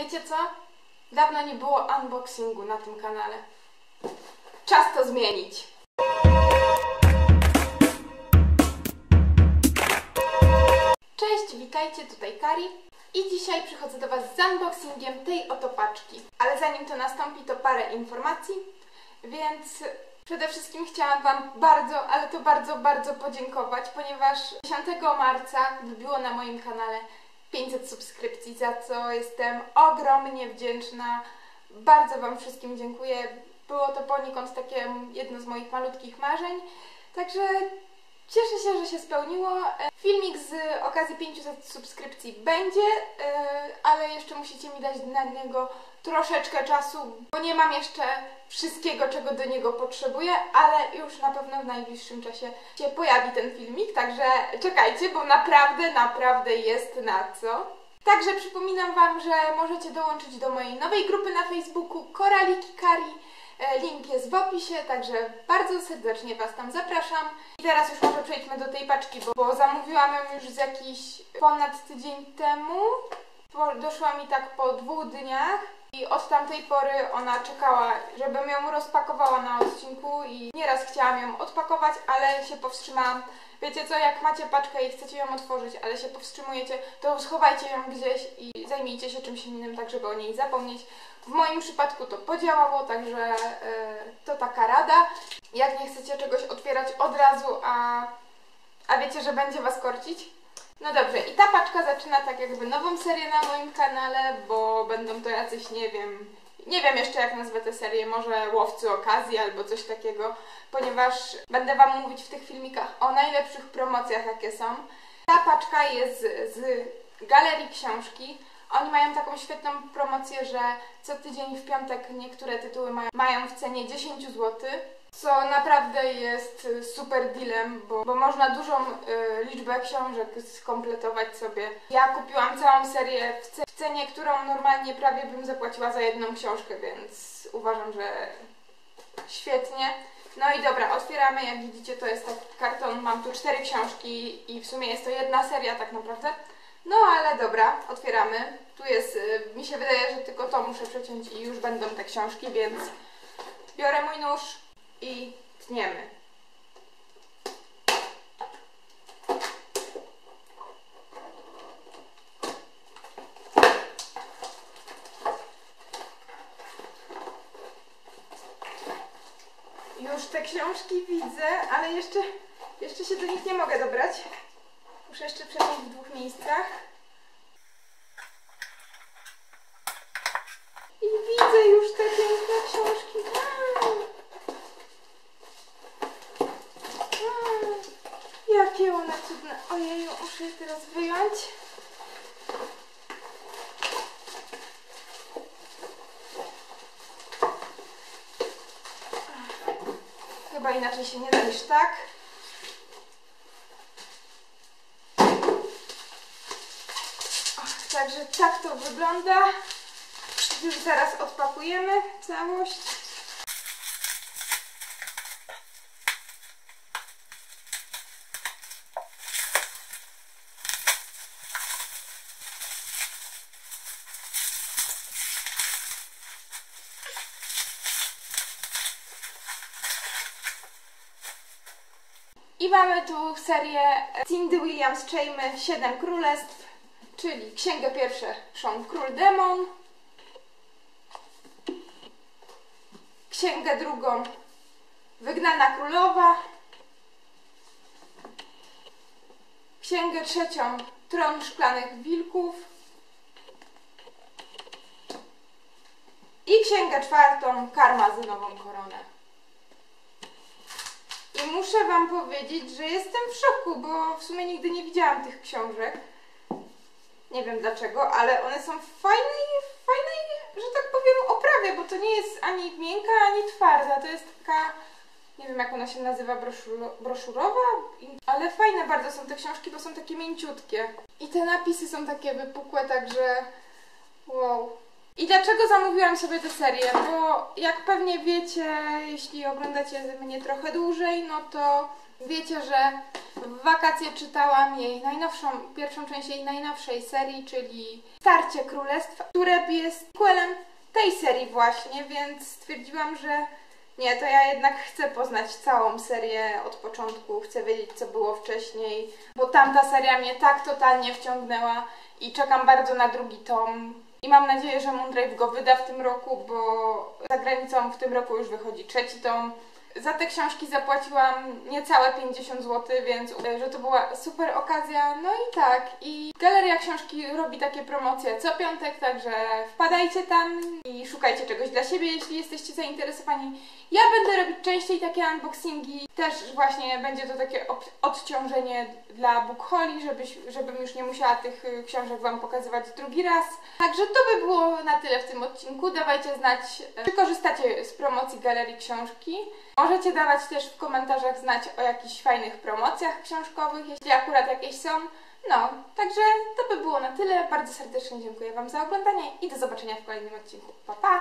Wiecie co? Dawno nie było unboxingu na tym kanale. Czas to zmienić. Cześć, witajcie, tutaj Kari. I dzisiaj przychodzę do Was z unboxingiem tej oto paczki. Ale zanim to nastąpi, to parę informacji. Więc przede wszystkim chciałam Wam bardzo, ale to bardzo, bardzo podziękować, ponieważ 10 marca wbiło na moim kanale 500 subskrypcji, za co jestem ogromnie wdzięczna. Bardzo Wam wszystkim dziękuję. Było to poniekąd takie jedno z moich malutkich marzeń. Także cieszę się, że się spełniło. Filmik z okazji 500 subskrypcji będzie, e, ale jeszcze musicie mi dać na niego troszeczkę czasu, bo nie mam jeszcze wszystkiego, czego do niego potrzebuję, ale już na pewno w najbliższym czasie się pojawi ten filmik, także czekajcie, bo naprawdę, naprawdę jest na co. Także przypominam Wam, że możecie dołączyć do mojej nowej grupy na Facebooku Koraliki Kari. E, Link jest w opisie, także bardzo serdecznie Was tam zapraszam. I teraz już może przejdźmy do tej paczki, bo, bo zamówiłam ją już z jakiś ponad tydzień temu. Doszła mi tak po dwóch dniach. I od tamtej pory ona czekała, żebym ją rozpakowała na odcinku i nieraz chciałam ją odpakować, ale się powstrzymałam. Wiecie co, jak macie paczkę i chcecie ją otworzyć, ale się powstrzymujecie, to schowajcie ją gdzieś i zajmijcie się czymś innym, tak żeby o niej zapomnieć. W moim przypadku to podziałało, także yy, to taka rada. Jak nie chcecie czegoś otwierać od razu, a, a wiecie, że będzie Was korcić, no dobrze, i ta paczka zaczyna tak jakby nową serię na moim kanale, bo będą to jacyś, nie wiem, nie wiem jeszcze jak nazwę tę serię, może łowcy okazji albo coś takiego, ponieważ będę Wam mówić w tych filmikach o najlepszych promocjach jakie są. Ta paczka jest z, z galerii książki. Oni mają taką świetną promocję, że co tydzień w piątek niektóre tytuły mają, mają w cenie 10 zł. Co naprawdę jest super dealem, bo, bo można dużą y, liczbę książek skompletować sobie. Ja kupiłam całą serię w, ce w cenie, którą normalnie prawie bym zapłaciła za jedną książkę, więc uważam, że świetnie. No i dobra, otwieramy, jak widzicie to jest taki karton, mam tu cztery książki i w sumie jest to jedna seria tak naprawdę. No ale dobra, otwieramy. Tu jest, y, mi się wydaje, że tylko to muszę przeciąć i już będą te książki, więc biorę mój nóż i tniemy. Już te książki widzę, ale jeszcze, jeszcze się do nich nie mogę dobrać. Muszę jeszcze przeciąć w dwóch miejscach. I widzę już te piękne książki. Wow. Wow. Jakie one cudne. Ojeju, muszę je teraz wyjąć. Chyba inaczej się nie da niż tak. Także tak to wygląda. Już zaraz odpakujemy całość. I mamy tu serię Cindy Williams Chamy Siedem Królestw, czyli księgę pierwszą Król Demon, księgę drugą Wygnana Królowa, księgę trzecią Tron Szklanych Wilków. I księgę czwartą Karmazynową Koronę. Muszę Wam powiedzieć, że jestem w szoku, bo w sumie nigdy nie widziałam tych książek. Nie wiem dlaczego, ale one są w fajnej, fajnej, że tak powiem, oprawie, bo to nie jest ani miękka, ani twarda. To jest taka, nie wiem jak ona się nazywa, broszuro, broszurowa, ale fajne bardzo są te książki, bo są takie mięciutkie. I te napisy są takie wypukłe, także wow. I dlaczego zamówiłam sobie tę serię? Bo jak pewnie wiecie, jeśli oglądacie mnie trochę dłużej, no to Wiecie, że w wakacje czytałam jej najnowszą, pierwszą część jej najnowszej serii, czyli Starcie Królestw, które jest sequelem tej serii właśnie, więc stwierdziłam, że nie, to ja jednak chcę poznać całą serię od początku, chcę wiedzieć, co było wcześniej, bo tamta seria mnie tak totalnie wciągnęła i czekam bardzo na drugi tom. I mam nadzieję, że Moondrave go wyda w tym roku, bo za granicą w tym roku już wychodzi trzeci tom. Za te książki zapłaciłam niecałe 50 zł, więc że to była super okazja. No i tak, i Galeria Książki robi takie promocje co piątek, także wpadajcie tam i szukajcie czegoś dla siebie, jeśli jesteście zainteresowani. Ja będę robić częściej takie unboxingi, też właśnie będzie to takie odciążenie dla Bookholi, żebyś, żebym już nie musiała tych y, książek Wam pokazywać drugi raz. Także to by było na tyle w tym odcinku. Dawajcie znać, e, czy korzystacie z promocji Galerii Książki. Możecie dawać też w komentarzach znać o jakichś fajnych promocjach książkowych, jeśli akurat jakieś są. No, także to by było na tyle. Bardzo serdecznie dziękuję Wam za oglądanie i do zobaczenia w kolejnym odcinku. Pa, pa!